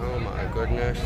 Oh my goodness.